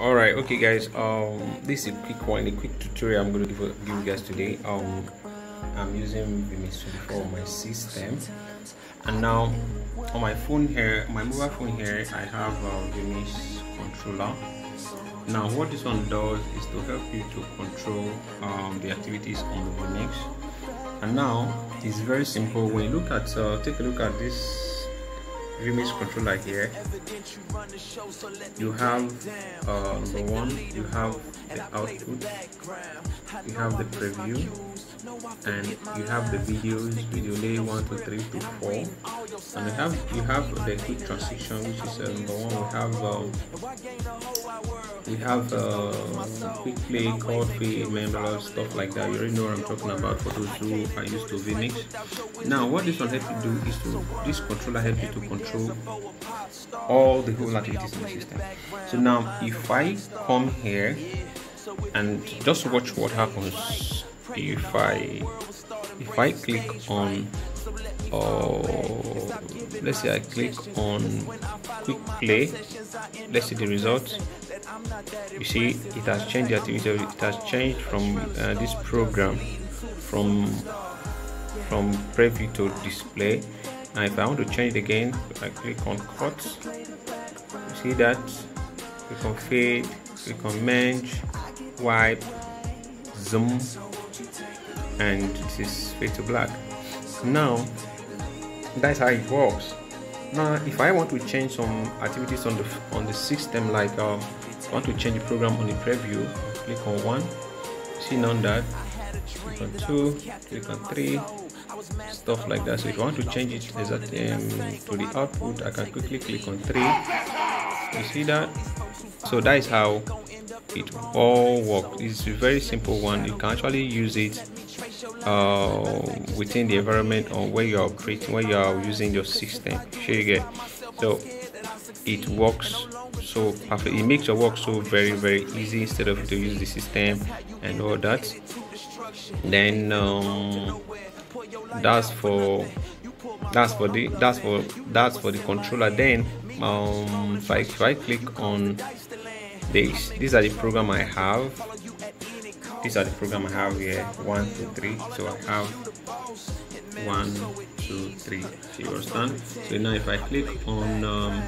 all right okay guys um this is a quick one a quick tutorial i'm going to give, give you guys today. Um i'm using vmix 24 on my system. And now on my phone here my mobile phone here i have a vmix controller. Now what this one does is to help you to control um, the activities on the vmix and now it's very simple. When you look at uh, take a look at this vmix controller here. You have uh, number one you have the output you have the preview and you have the videos video lay one two three to four and we have you have the quick transition which is uh, number one. We have um, we have uh, quick play call free member stuff like that. You already know what i'm talking about for those who are used to vmix. Now what this one helps you do is to this controller helps you to control all the whole activities in the system. So now if i come here and just watch what happens. If I if I click on or uh, let's say I click on quick play. Let's see the results you see it has changed the it has changed from uh, this program from from preview to display. Now if I want to change it again. I click on cut you see that? Click on fade click on merge wipe zoom and this is fade to black now that's how it works. Now if i want to change some activities on the on the system like um I want to change the program on the preview click on one see none that click on two click on three stuff like that. So if I want to change it exactly um, to the output I can quickly click on three. You see that? So that is how it all works. It's a very simple one. You can actually use it uh, within the environment or where you're operating where you are using your system. Sure you get so it works so perfect. It makes your work so very very easy instead of to use the system and all that. Then um, that's for that's for the that's for that's for the controller. Then um if I, if I click on this these are the program I have these are the program I have here. One two three. So I have one two three. So you understand so now if I click on um,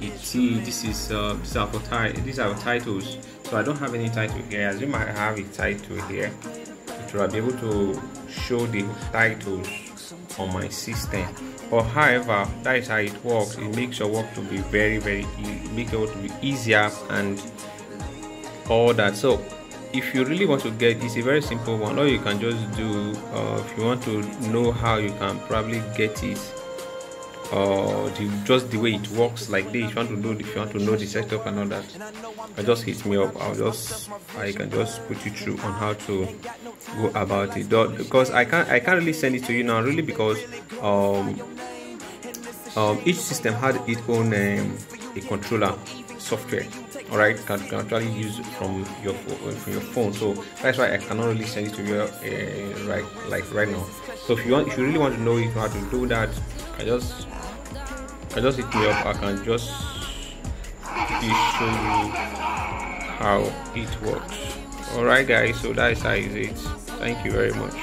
it see this is uh, these are for these are titles. So I don't have any title here. As you might have a title here. It will be able to show the titles on my system. Or however that is how it works. It makes your work to be very very easy make it to be easier and all that. So if you really want to get it's a very simple one or you can just do uh, if you want to know how you can probably get it or the, just the way it works like this if you want to know if you want to know the setup and all that I just hit me up. I'll just I can just put you through on how to go about it. Because I can't I can't really send it to you now really because um, um each system had its own um, a controller software. All right can, can actually use from your from your phone. So that's why i cannot really send it to you uh, right like right now. So if you want if you really want to know if how to do that i just i just hit me up. I can just show you how it works. All right guys so that's how is. It thank you very much